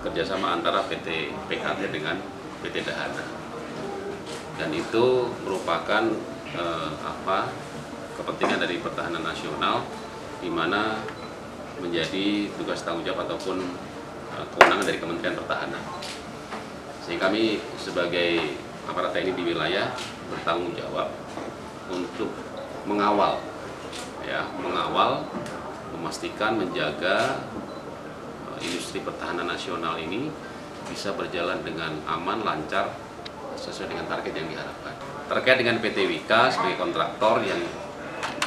kerjasama antara PT PKT dengan PT Dahana. Dan itu merupakan eh, apa kepentingan dari pertahanan nasional di mana menjadi tugas tanggung jawab ataupun eh, kewenangan dari Kementerian Pertahanan. Sehingga kami sebagai aparat TNI di wilayah bertanggung jawab untuk mengawal ya mengawal memastikan menjaga industri pertahanan nasional ini bisa berjalan dengan aman, lancar, sesuai dengan target yang diharapkan. Terkait dengan PT Wika sebagai kontraktor yang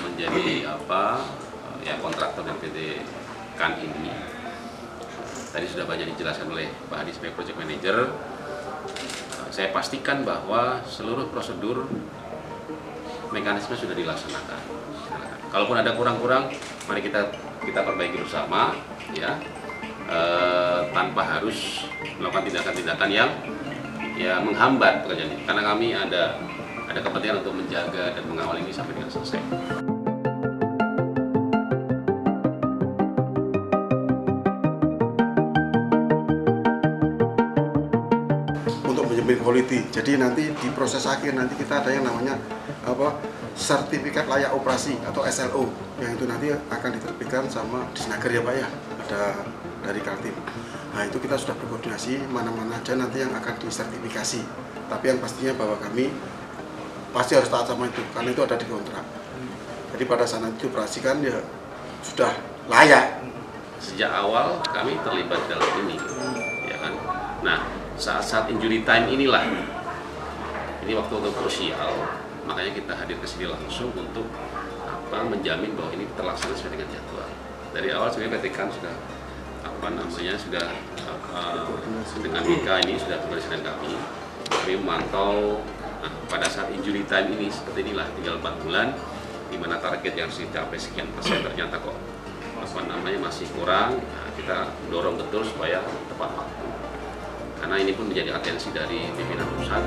menjadi apa eh, ya kontraktor dan PT Kan ini tadi sudah banyak dijelaskan oleh Pak Hadi sebagai project manager. Eh, Saya pastikan bahwa seluruh prosedur mekanisme sudah dilaksanakan. Kalaupun ada kurang-kurang, mari kita kita perbaiki bersama, ya, Eh, tanpa harus melakukan tindakan-tindakan yang ya menghambat pekerjaan ini. Karena kami ada ada kepentingan untuk menjaga dan mengawal ini sampai dengan selesai. untuk menjamin quality. Jadi nanti di proses akhir nanti kita ada yang namanya apa sertifikat layak operasi atau SLO yang itu nanti akan diterbitkan sama Disnaker ya Pak ya ada dari Kaltim. Nah itu kita sudah berkoordinasi mana-mana aja nanti yang akan disertifikasi. Tapi yang pastinya bahwa kami pasti harus taat sama itu karena itu ada di kontrak. Jadi pada saat nanti dioperasikan ya sudah layak. Sejak awal kami terlibat dalam ini, ya kan. Nah, saat-saat injury time inilah ini waktu untuk krusial, makanya kita hadir ke sini langsung untuk apa menjamin bahwa ini terlaksana sesuai dengan jadwal. Dari awal sebenarnya PT Kan sudah apa namanya sudah apa, dengan Mika ini sudah berkoordinasi dengan kami. Kami memantau nah, pada saat injury time ini seperti inilah tinggal 4 bulan di mana target yang harus dicapai sekian persen ternyata kok apa namanya masih kurang nah, kita dorong betul supaya tepat waktu karena ini pun menjadi atensi dari pimpinan pusat